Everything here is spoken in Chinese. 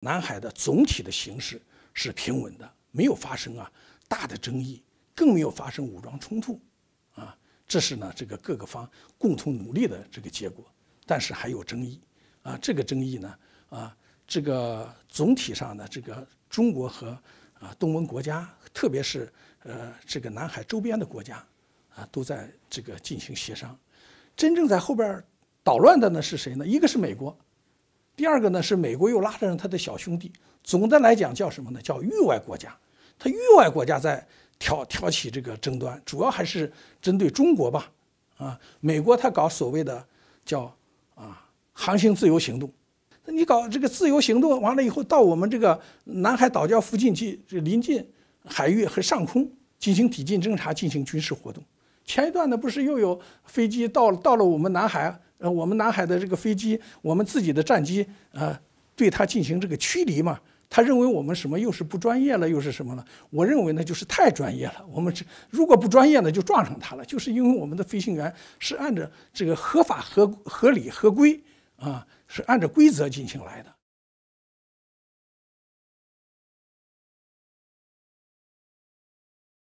南海的总体的形势是平稳的，没有发生啊大的争议，更没有发生武装冲突，啊，这是呢这个各个方共同努力的这个结果。但是还有争议，啊，这个争议呢，啊，这个总体上呢，这个中国和啊东盟国家，特别是呃这个南海周边的国家，啊，都在这个进行协商。真正在后边捣乱的呢是谁呢？一个是美国。第二个呢是美国又拉着他的小兄弟，总的来讲叫什么呢？叫域外国家。他域外国家在挑挑起这个争端，主要还是针对中国吧。啊，美国他搞所谓的叫啊航行自由行动，那你搞这个自由行动完了以后，到我们这个南海岛礁附近去，这临近海域和上空进行抵近侦察，进行军事活动。前一段呢不是又有飞机到到了我们南海？呃，我们南海的这个飞机，我们自己的战机，呃，对它进行这个驱离嘛？他认为我们什么又是不专业了，又是什么了？我认为呢，就是太专业了。我们这如果不专业呢，就撞上它了。就是因为我们的飞行员是按照这个合法、合合理、合规啊，是按照规则进行来的。